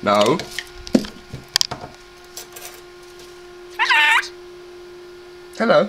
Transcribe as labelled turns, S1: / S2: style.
S1: No. Hello.